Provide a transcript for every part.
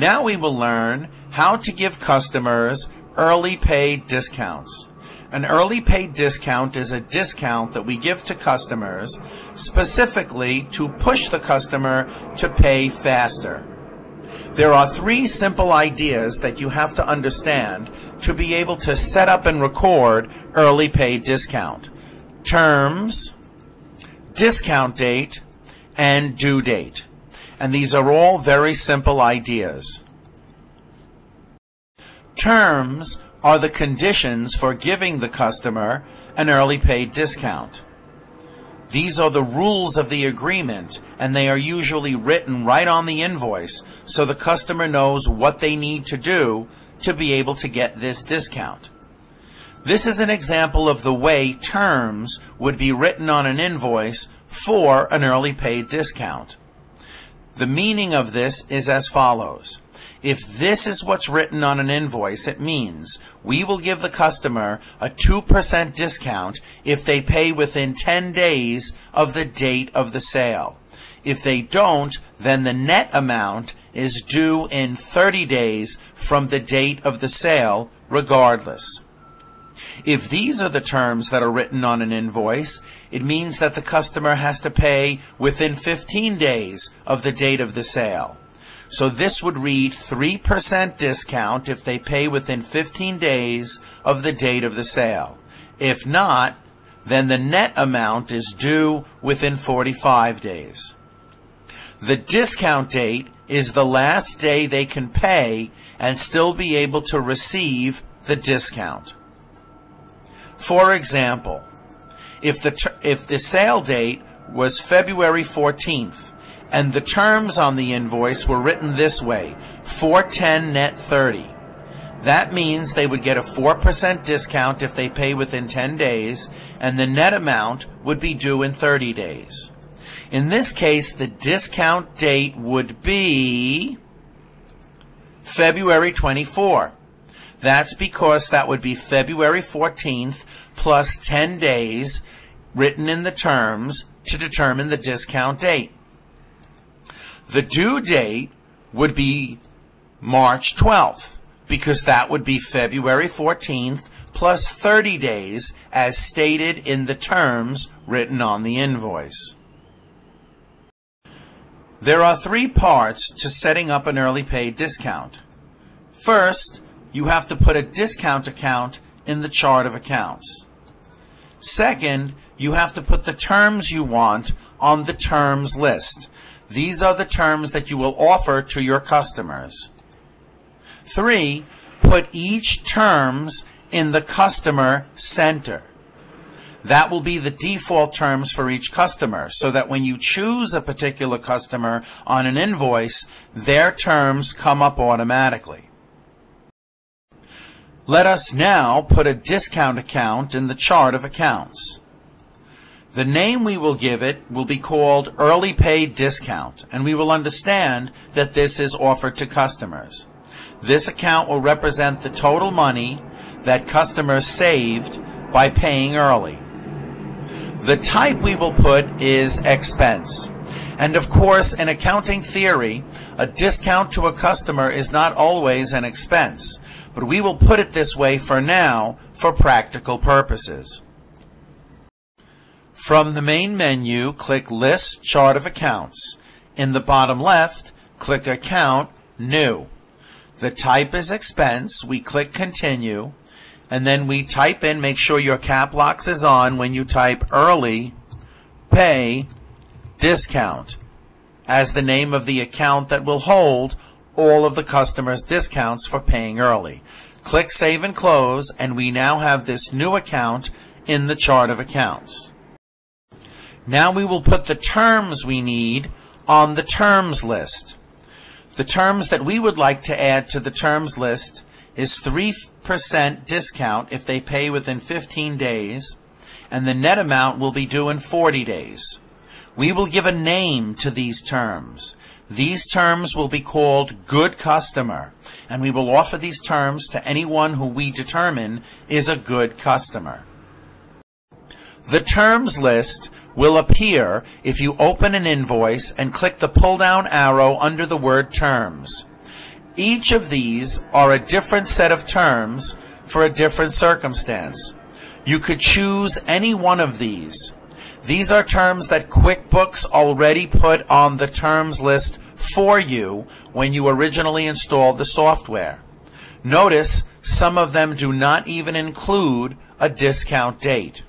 Now we will learn how to give customers early pay discounts. An early pay discount is a discount that we give to customers specifically to push the customer to pay faster. There are three simple ideas that you have to understand to be able to set up and record early pay discount. Terms, discount date, and due date. And these are all very simple ideas. Terms are the conditions for giving the customer an early pay discount. These are the rules of the agreement, and they are usually written right on the invoice so the customer knows what they need to do to be able to get this discount. This is an example of the way terms would be written on an invoice for an early pay discount. The meaning of this is as follows. If this is what's written on an invoice, it means we will give the customer a 2% discount if they pay within 10 days of the date of the sale. If they don't, then the net amount is due in 30 days from the date of the sale, regardless. If these are the terms that are written on an invoice, it means that the customer has to pay within 15 days of the date of the sale. So this would read 3% discount if they pay within 15 days of the date of the sale. If not, then the net amount is due within 45 days. The discount date is the last day they can pay and still be able to receive the discount. For example, if the, if the sale date was February 14th and the terms on the invoice were written this way, 410 net 30. That means they would get a 4% discount if they pay within 10 days, and the net amount would be due in 30 days. In this case, the discount date would be February 24. That's because that would be February 14th plus 10 days written in the terms to determine the discount date. The due date would be March 12th because that would be February 14th plus 30 days as stated in the terms written on the invoice. There are three parts to setting up an early pay discount. First, you have to put a discount account in the chart of accounts. Second, you have to put the terms you want on the terms list. These are the terms that you will offer to your customers. Three, put each terms in the customer center. That will be the default terms for each customer so that when you choose a particular customer on an invoice, their terms come up automatically. Let us now put a discount account in the chart of accounts. The name we will give it will be called Early Pay Discount, and we will understand that this is offered to customers. This account will represent the total money that customers saved by paying early. The type we will put is expense. And of course, in accounting theory, a discount to a customer is not always an expense but we will put it this way for now for practical purposes. From the main menu, click List Chart of Accounts. In the bottom left, click Account New. The type is expense. We click Continue. And then we type in, make sure your cap locks is on when you type early pay discount as the name of the account that will hold all of the customers' discounts for paying early. Click Save and Close, and we now have this new account in the chart of accounts. Now we will put the terms we need on the terms list. The terms that we would like to add to the terms list is 3% discount if they pay within 15 days, and the net amount will be due in 40 days. We will give a name to these terms. These terms will be called good customer, and we will offer these terms to anyone who we determine is a good customer. The terms list will appear if you open an invoice and click the pull down arrow under the word terms. Each of these are a different set of terms for a different circumstance. You could choose any one of these. These are terms that QuickBooks already put on the terms list for you when you originally installed the software. Notice some of them do not even include a discount date.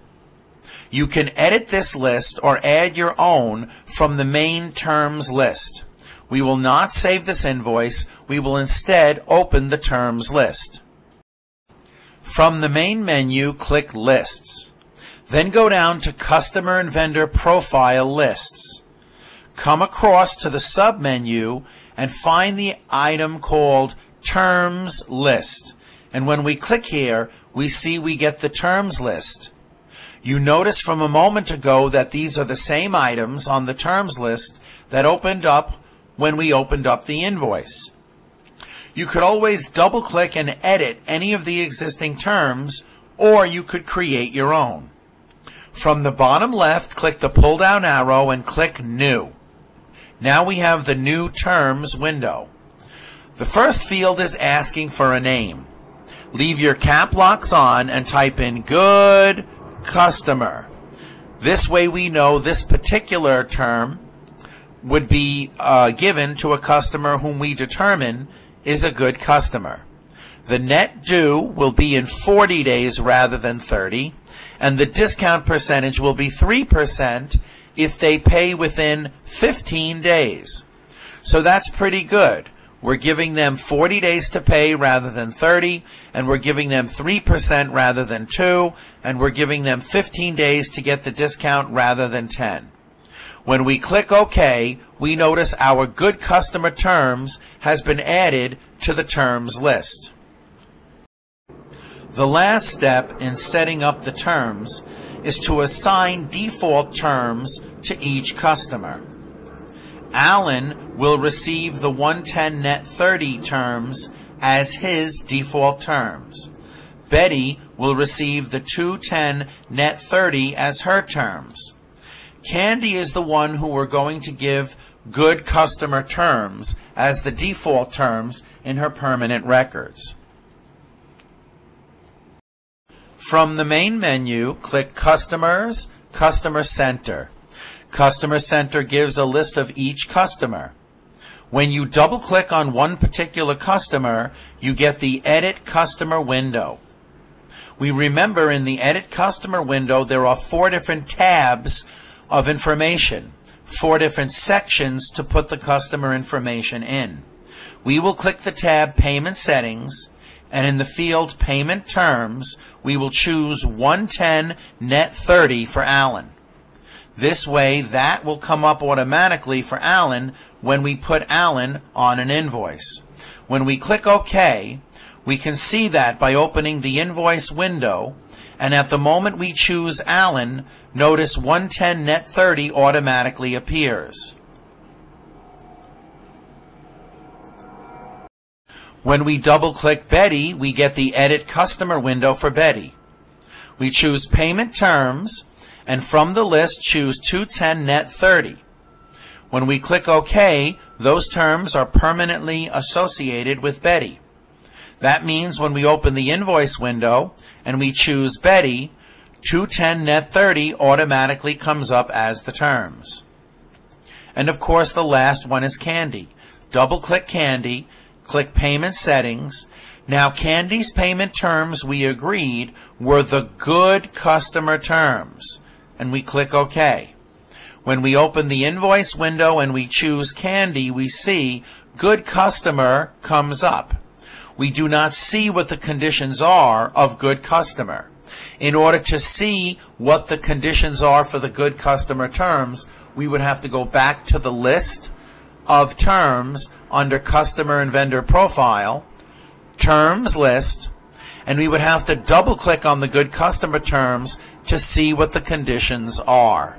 You can edit this list or add your own from the main terms list. We will not save this invoice. We will instead open the terms list. From the main menu, click Lists. Then go down to Customer and Vendor Profile Lists. Come across to the sub-menu and find the item called Terms List. And when we click here, we see we get the terms list. You notice from a moment ago that these are the same items on the terms list that opened up when we opened up the invoice. You could always double click and edit any of the existing terms or you could create your own. From the bottom left, click the pull down arrow and click New. Now we have the New Terms window. The first field is asking for a name. Leave your cap locks on and type in Good customer. This way we know this particular term would be uh, given to a customer whom we determine is a good customer. The net due will be in 40 days rather than 30, and the discount percentage will be 3% if they pay within 15 days. So that's pretty good. We're giving them 40 days to pay rather than 30, and we're giving them 3% rather than 2, and we're giving them 15 days to get the discount rather than 10. When we click OK, we notice our good customer terms has been added to the terms list. The last step in setting up the terms is to assign default terms to each customer. Alan will receive the 110 net 30 terms as his default terms. Betty will receive the 210 net 30 as her terms. Candy is the one who we're going to give good customer terms as the default terms in her permanent records. From the main menu, click Customers, Customer Center. Customer Center gives a list of each customer. When you double click on one particular customer, you get the Edit Customer window. We remember in the Edit Customer window there are four different tabs of information, four different sections to put the customer information in. We will click the tab Payment Settings, and in the field Payment Terms, we will choose 110 Net 30 for Alan. This way, that will come up automatically for Alan when we put Alan on an invoice. When we click OK, we can see that by opening the invoice window, and at the moment we choose Alan, notice 110 net 30 automatically appears. When we double click Betty, we get the Edit Customer window for Betty. We choose Payment Terms, and from the list choose 210 net 30. When we click OK, those terms are permanently associated with Betty. That means when we open the invoice window and we choose Betty, 210 net 30 automatically comes up as the terms. And of course the last one is Candy. Double click Candy, click Payment Settings, now, Candy's payment terms we agreed were the good customer terms and we click OK. When we open the invoice window and we choose Candy, we see Good Customer comes up. We do not see what the conditions are of Good Customer. In order to see what the conditions are for the Good Customer terms, we would have to go back to the list of terms under Customer and Vendor Profile, Terms List, and we would have to double click on the good customer terms to see what the conditions are.